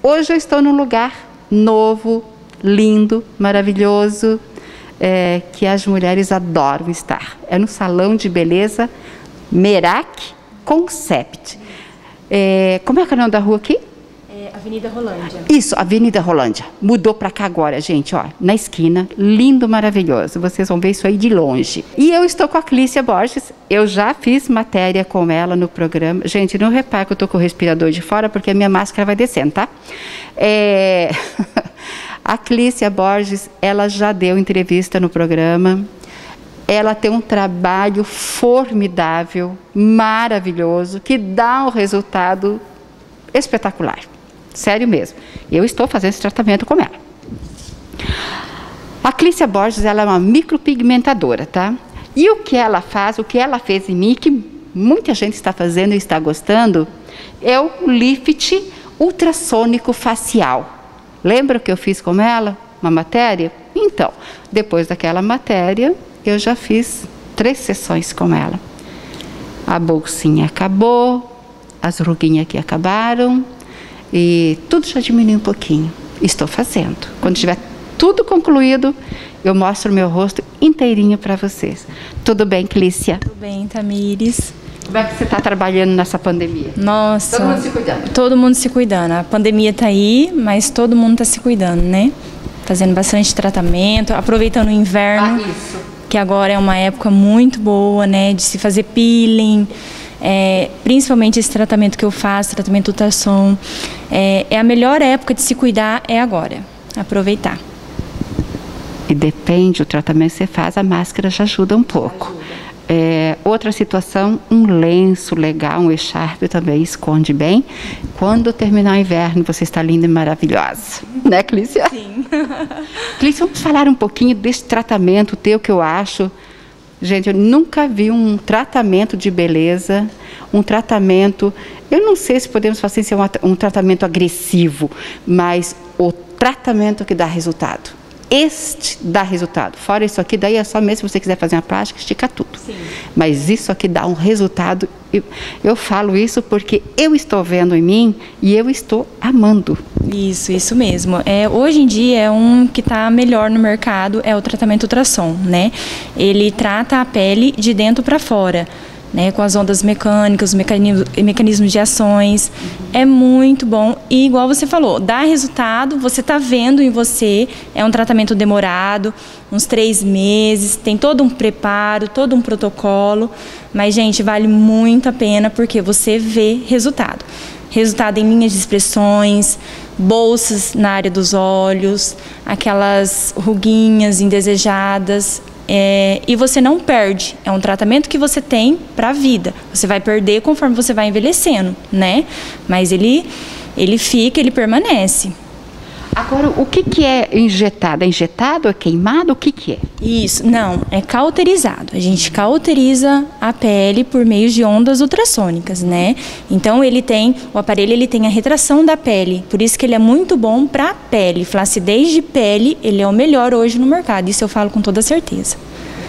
Hoje eu estou num lugar novo, lindo, maravilhoso, é, que as mulheres adoram estar. É no Salão de Beleza Merak Concept. É, como é que é o nome da rua aqui? Avenida Rolândia. Isso, Avenida Rolândia. Mudou para cá agora, gente, ó, na esquina, lindo, maravilhoso. Vocês vão ver isso aí de longe. E eu estou com a Clícia Borges. Eu já fiz matéria com ela no programa. Gente, não repare que eu estou com o respirador de fora, porque a minha máscara vai descendo, tá? É... a Clícia Borges, ela já deu entrevista no programa ela tem um trabalho formidável, maravilhoso, que dá um resultado espetacular. Sério mesmo. Eu estou fazendo esse tratamento com ela. A Clícia Borges ela é uma micropigmentadora, tá? E o que ela faz, o que ela fez em mim, que muita gente está fazendo e está gostando, é o lift ultrassônico facial. Lembra que eu fiz com ela uma matéria? Então, depois daquela matéria, eu já fiz três sessões com ela. A bolsinha acabou, as ruguinhas aqui acabaram e tudo já diminuiu um pouquinho. Estou fazendo. Quando tiver tudo concluído, eu mostro o meu rosto inteirinho para vocês. Tudo bem, Clícia? Tudo bem, Tamires. Como é que você está trabalhando nessa pandemia? Nossa. Todo mundo se cuidando. Todo mundo se cuidando. A pandemia está aí, mas todo mundo está se cuidando, né? Fazendo bastante tratamento, aproveitando o inverno. Ah, isso que agora é uma época muito boa, né, de se fazer peeling, é, principalmente esse tratamento que eu faço, tratamento ultrassom, é, é a melhor época de se cuidar é agora, aproveitar. E depende do tratamento que você faz, a máscara já ajuda um pouco. É, outra situação, um lenço legal, um echarpe também esconde bem. Quando terminar o inverno, você está linda e maravilhosa. Né, Clícia? Sim. Clícia, vamos falar um pouquinho desse tratamento teu que eu acho. Gente, eu nunca vi um tratamento de beleza, um tratamento. Eu não sei se podemos fazer assim, um tratamento agressivo, mas o tratamento que dá resultado este dá resultado. Fora isso aqui, daí é só mesmo se você quiser fazer uma plástica, estica tudo. Sim. Mas isso aqui dá um resultado. Eu, eu falo isso porque eu estou vendo em mim e eu estou amando. Isso, isso mesmo. É, hoje em dia é um que está melhor no mercado é o tratamento ultrassom, né? Ele trata a pele de dentro para fora né, com as ondas mecânicas, mecanismos, mecanismos de ações. É muito bom. E igual você falou, dá resultado, você está vendo em você, é um tratamento demorado, uns três meses, tem todo um preparo, todo um protocolo. Mas, gente, vale muito a pena porque você vê resultado. Resultado em linhas de expressões, bolsas na área dos olhos, aquelas ruguinhas indesejadas, é, e você não perde. É um tratamento que você tem para a vida. Você vai perder conforme você vai envelhecendo, né? Mas ele, ele fica, ele permanece. Agora, o que, que é injetado? É injetado? É queimado? O que, que é? Isso, não, é cauterizado. A gente cauteriza a pele por meio de ondas ultrassônicas, né? Então ele tem, o aparelho ele tem a retração da pele, por isso que ele é muito bom para a pele. Flacidez de pele, ele é o melhor hoje no mercado, isso eu falo com toda certeza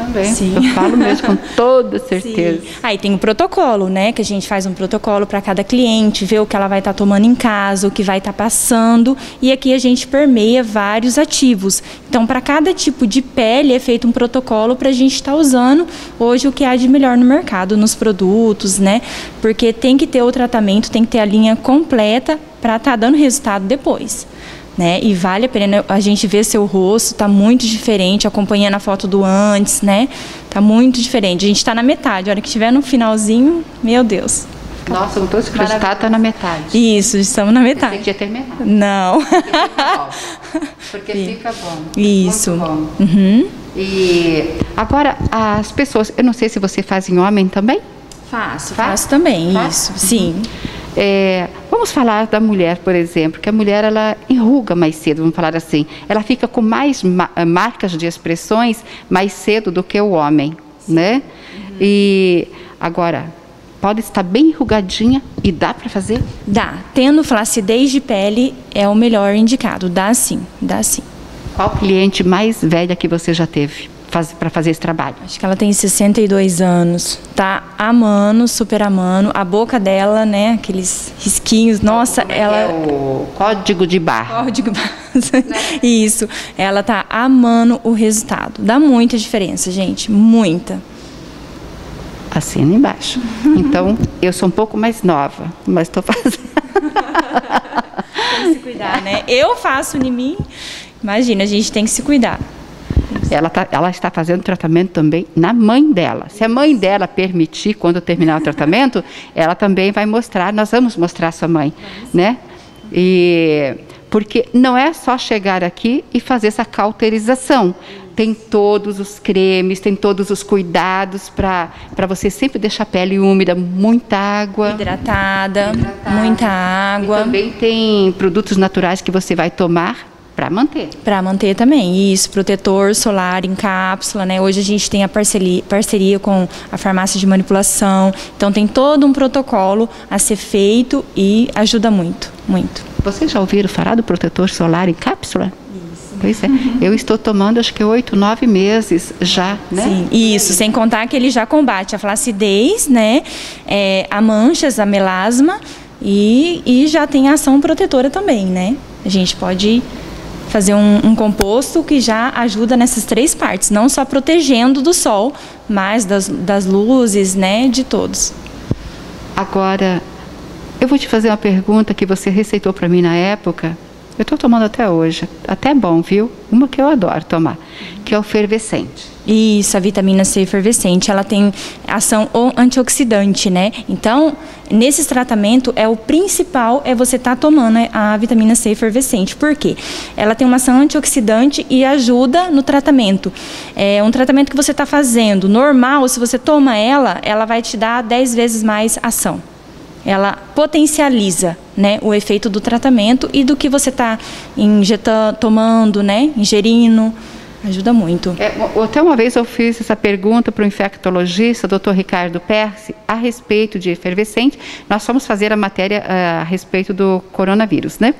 também. Sim. Eu falo mesmo com toda certeza. Sim. Aí tem o protocolo, né? Que a gente faz um protocolo para cada cliente, vê o que ela vai estar tá tomando em casa, o que vai estar tá passando. E aqui a gente permeia vários ativos. Então, para cada tipo de pele é feito um protocolo para a gente estar tá usando hoje o que há de melhor no mercado, nos produtos, né? Porque tem que ter o tratamento, tem que ter a linha completa para estar tá dando resultado depois né? E vale a pena a gente ver seu rosto, tá muito diferente, acompanhando a foto do antes, né? Tá muito diferente. A gente está na metade, a hora que estiver no finalzinho, meu Deus. Nossa, não estou acreditar, está na metade. Isso, estamos na metade. Tem que terminar. Não. Porque fica bom. Isso. Bom. Uhum. E agora, as pessoas, eu não sei se você faz em homem também? Faço, Faz? faço também, Faz? isso, sim. É, vamos falar da mulher, por exemplo, que a mulher ela enruga mais cedo, vamos falar assim. Ela fica com mais ma marcas de expressões mais cedo do que o homem, né? Uhum. E agora pode estar bem enrugadinha e dá para fazer? Dá. Tendo flacidez de pele é o melhor indicado. Dá sim, dá sim. Qual cliente mais velha que você já teve? Faz, fazer esse trabalho? Acho que ela tem 62 anos. Tá amando, super amando. A boca dela, né? Aqueles risquinhos. Nossa, Como ela. É o código de barra. Código barra. Isso. Ela tá amando o resultado. Dá muita diferença, gente. Muita. Assina embaixo. Então, eu sou um pouco mais nova, mas estou fazendo. tem que se cuidar, né? Eu faço em mim. Imagina, a gente tem que se cuidar. Ela, tá, ela está fazendo tratamento também na mãe dela. Se a mãe dela permitir, quando terminar o tratamento, ela também vai mostrar, nós vamos mostrar a sua mãe, né? E porque não é só chegar aqui e fazer essa cauterização. Tem todos os cremes, tem todos os cuidados para você sempre deixar a pele úmida, muita água. Hidratada, Hidratada. muita água. E também tem produtos naturais que você vai tomar para manter. Para manter também, isso, protetor solar em cápsula, né? Hoje a gente tem a parceria, parceria com a farmácia de manipulação, então tem todo um protocolo a ser feito e ajuda muito, muito. Vocês já ouviram falar do protetor solar em cápsula? Isso. Pois é. Uhum. Eu estou tomando acho que oito, nove meses já, né? Sim, isso. Sem contar que ele já combate a flacidez, né? É, a manchas, a melasma e, e já tem ação protetora também, né? A gente pode fazer um, um, composto que já ajuda nessas três partes, não só protegendo do sol, mas das, das luzes, né, de todos. Agora, eu vou te fazer uma pergunta que você receitou para mim na época. Eu estou tomando até hoje, até bom, viu? Uma que eu adoro tomar, que é o fervescente. Isso, a vitamina C efervescente, ela tem ação antioxidante, né? Então, nesse tratamento, é o principal é você estar tá tomando a vitamina C efervescente. Por quê? Ela tem uma ação antioxidante e ajuda no tratamento. É um tratamento que você está fazendo normal, se você toma ela, ela vai te dar 10 vezes mais ação ela potencializa né, o efeito do tratamento e do que você está injetando, tomando, né, ingerindo. Ajuda muito. É, até uma vez eu fiz essa pergunta para o infectologista, doutor Ricardo Percy, a respeito de efervescente. Nós fomos fazer a matéria uh, a respeito do coronavírus, né?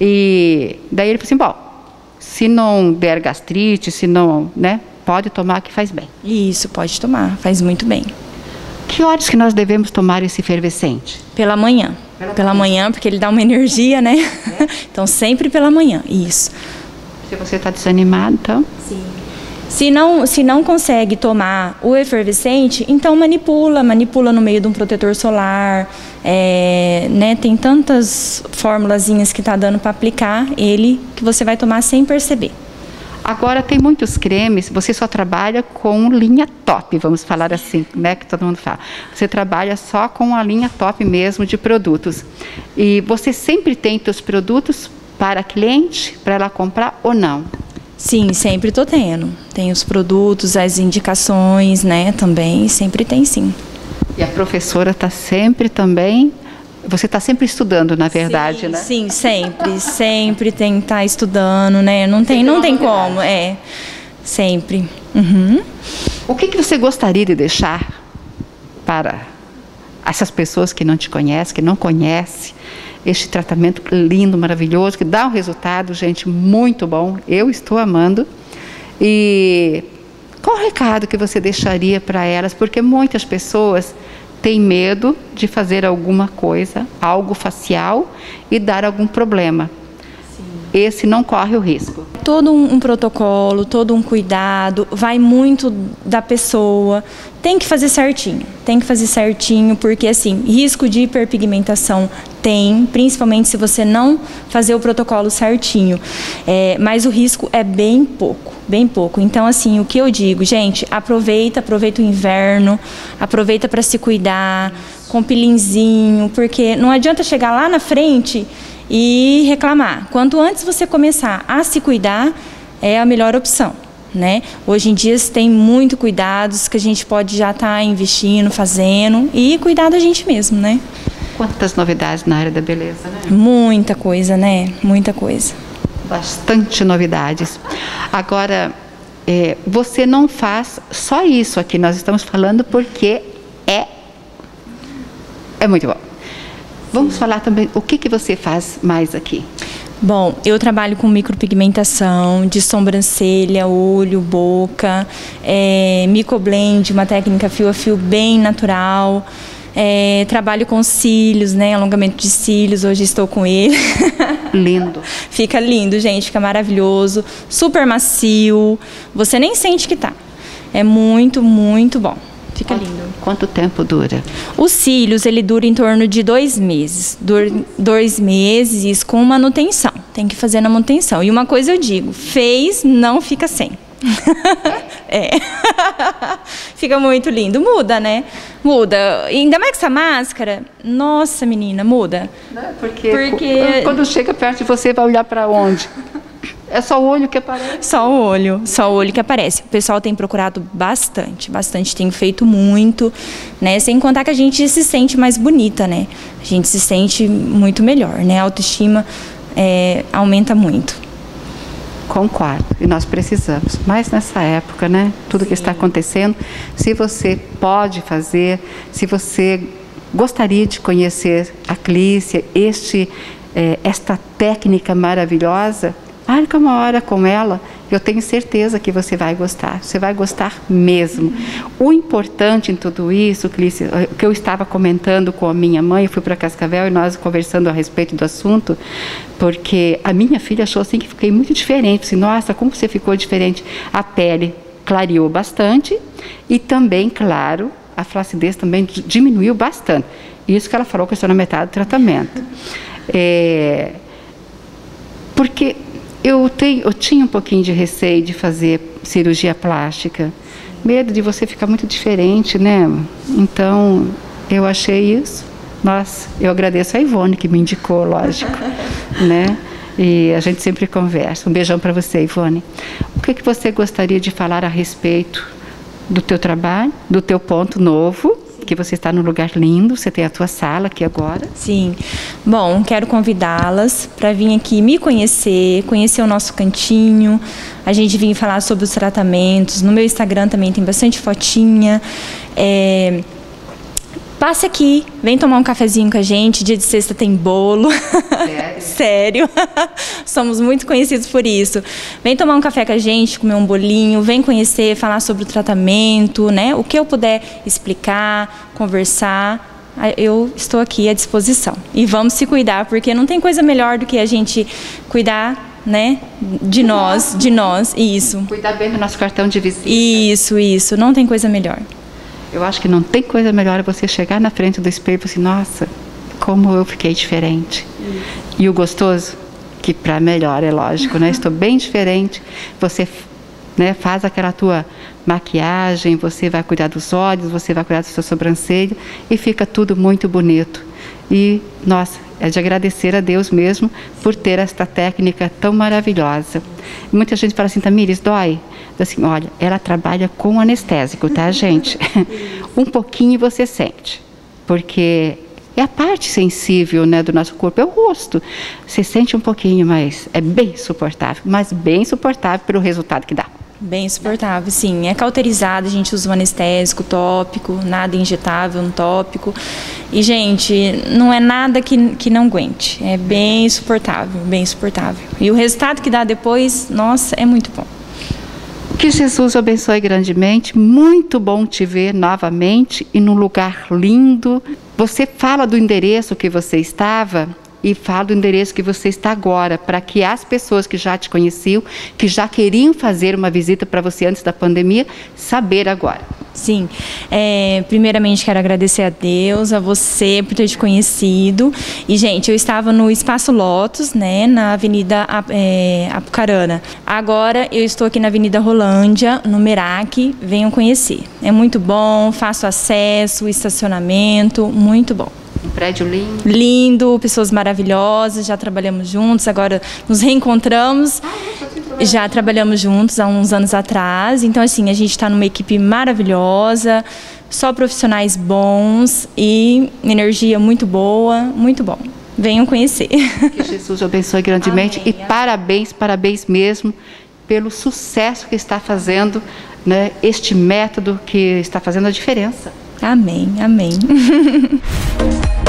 E daí ele falou assim, bom, se não der gastrite, se não, né, pode tomar que faz bem. Isso, pode tomar, faz muito bem. Que horas que nós devemos tomar esse efervescente? Pela manhã. Pela, pela manhã, porque ele dá uma energia, né? É. então, sempre pela manhã, isso. Se você está desanimado, então? Sim. Se não, se não consegue tomar o efervescente, então manipula, manipula no meio de um protetor solar, é, né, tem tantas formulazinhas que está dando para aplicar ele que você vai tomar sem perceber. Agora tem muitos cremes, você só trabalha com linha top, vamos falar assim, né, que todo mundo fala. Você trabalha só com a linha top mesmo de produtos. E você sempre tem seus produtos para cliente, para ela comprar ou não? Sim, sempre estou tendo. Tem os produtos, as indicações, né, também, sempre tem sim. E a professora está sempre também você está sempre estudando, na verdade, sim, né? Sim, sempre, sempre tem que estar tá estudando, né? Não tem, não tem como, é, sempre. Uhum. O que, que você gostaria de deixar para essas pessoas que não te conhecem, que não conhecem este tratamento lindo, maravilhoso, que dá um resultado, gente, muito bom. Eu estou amando. E qual o recado que você deixaria para elas? Porque muitas pessoas tem medo de fazer alguma coisa, algo facial e dar algum problema. Esse não corre o risco. Todo um, um, protocolo, todo um cuidado, vai muito da pessoa. Tem que fazer certinho, tem que fazer certinho, porque assim, risco de hiperpigmentação tem, principalmente se você não fazer o protocolo certinho. É, mas o risco é bem pouco, bem pouco. Então, assim, o que eu digo, gente, aproveita, aproveita o inverno, aproveita para se cuidar, com pilinzinho, porque não adianta chegar lá na frente e reclamar. Quanto antes você começar a se cuidar, é a melhor opção. Né? Hoje em dia tem muito cuidados que a gente pode já estar tá investindo, fazendo e cuidar da gente mesmo, né? Quantas novidades na área da beleza, né? Muita coisa, né? Muita coisa. Bastante novidades. Agora, é, você não faz só isso aqui, nós estamos falando porque é, é muito bom. Vamos falar também o que, que você faz mais aqui. Bom, eu trabalho com micropigmentação de sobrancelha, olho, boca, é, microblend, uma técnica fio a fio bem natural. É, trabalho com cílios, né? Alongamento de cílios, hoje estou com ele. Lindo. fica lindo, gente, fica maravilhoso, super macio. Você nem sente que tá. É muito, muito bom. Fica quanto, lindo. Quanto tempo dura? Os cílios, ele dura em torno de dois meses. dois meses com manutenção. Tem que fazer na manutenção. E uma coisa eu digo, fez, não fica sem. é. Fica muito lindo. Muda, né? Muda. Ainda mais que essa máscara. Nossa, menina, muda. Não, porque, porque quando chega perto de você, vai olhar para onde? É só o olho que aparece? Só o olho, só o olho que aparece. O pessoal tem procurado bastante, bastante, tem feito muito, né? Sem contar que a gente se sente mais bonita, né? A gente se sente muito melhor, né? A autoestima é, aumenta muito. Concordo, e nós precisamos. Mas nessa época, né? Tudo Sim. que está acontecendo, se você pode fazer, se você gostaria de conhecer a Clícia, este, é, esta técnica maravilhosa, Marca uma hora com ela, eu tenho certeza que você vai gostar. Você vai gostar mesmo. O importante em tudo isso, Clícia, eh, que eu estava comentando com a minha mãe, eu fui para Cascavel e nós conversando a respeito do assunto, porque a minha filha achou assim que fiquei muito diferente. Disse, nossa, como você ficou diferente? A pele clareou bastante e também, claro, a flacidez também diminuiu bastante. Isso que ela falou que eu estou na metade do tratamento. É, porque eu, tenho, eu tinha um pouquinho de receio de fazer cirurgia plástica, medo de você ficar muito diferente, né? Então, eu achei isso. Nossa, eu agradeço a Ivone que me indicou, lógico, né? E a gente sempre conversa. Um beijão para você, Ivone. O que, que você gostaria de falar a respeito do teu trabalho, do teu ponto novo que você está num lugar lindo, você tem a tua sala aqui agora. Sim. Bom, quero convidá-las para vir aqui me conhecer, conhecer o nosso cantinho. A gente vir falar sobre os tratamentos. No meu Instagram também tem bastante fotinha. É, Passe aqui, vem tomar um cafezinho com a gente. Dia de sexta tem bolo. Sério? Sério. Somos muito conhecidos por isso. Vem tomar um café com a gente, comer um bolinho, vem conhecer, falar sobre o tratamento, né? O que eu puder explicar, conversar, eu estou aqui à disposição. E vamos se cuidar, porque não tem coisa melhor do que a gente cuidar né? De nós, de nós, isso. Cuidar bem do nosso cartão de visita. Isso, isso. Não tem coisa melhor. Eu acho que não tem coisa melhor você chegar na frente do espelho e falar assim, nossa, como eu fiquei diferente. Isso. E o gostoso, que para melhor é lógico, né? Estou bem diferente. Você né, faz aquela tua maquiagem, você vai cuidar dos olhos, você vai cuidar da sua sobrancelha e fica tudo muito bonito. E, nossa, é de agradecer a Deus mesmo por ter esta técnica tão maravilhosa. Muita gente fala assim, Tamires, dói? assim, olha, ela trabalha com anestésico, tá, gente? um pouquinho você sente, porque é a parte sensível né, do nosso corpo, é o rosto. Você sente um pouquinho, mas é bem suportável, mas bem suportável pelo resultado que dá. Bem suportável, sim. É cauterizado, a gente usa um anestésico tópico, nada injetável, um tópico. E, gente, não é nada que, que não aguente. É bem suportável, bem suportável. E o resultado que dá depois, nossa, é muito bom. Que Jesus abençoe grandemente. Muito bom te ver novamente e num lugar lindo. Você fala do endereço que você estava e fala do endereço que você está agora, para que as pessoas que já te conheciam, que já queriam fazer uma visita para você antes da pandemia, saber agora. Sim. É, primeiramente, quero agradecer a Deus, a você por ter te conhecido. E, gente, eu estava no Espaço Lotus, né, na Avenida é, Apucarana. Agora eu estou aqui na Avenida Rolândia, no Merak. Venham conhecer. É muito bom, fácil acesso, estacionamento, muito bom. Um prédio lindo. Lindo, pessoas maravilhosas, já trabalhamos juntos, agora nos reencontramos. Ah, já trabalhamos juntos há uns anos atrás, então assim, a gente está numa equipe maravilhosa, só profissionais bons e energia muito boa, muito bom. Venham conhecer. Que Jesus abençoe grandemente Amém. e parabéns, parabéns mesmo pelo sucesso que está fazendo né, este método que está fazendo a diferença. Amém, amém.